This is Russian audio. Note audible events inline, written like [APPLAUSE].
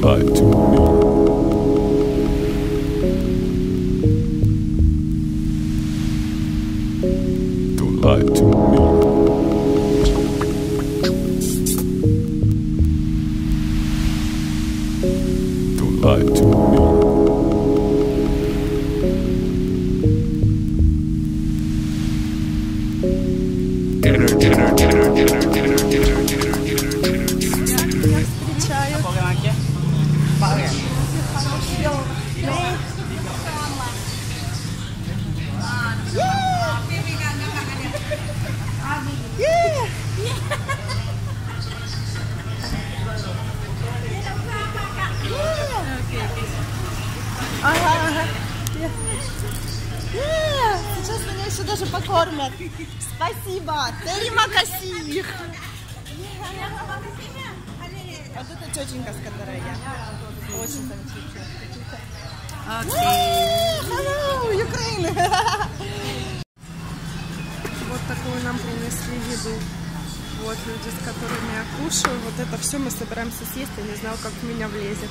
but to normal. Back to me. Back to normal. Сейчас меня еще даже покормят. Спасибо. Терima kasih. Вот это тетенька, с которой я. Очень замечательно. Окей. Hello, Ukraine. [LAUGHS] Вот такую нам принесли еду. Вот люди, с которыми я кушаю. Вот это все мы собираемся съесть. Я не знаю, как в меня влезет.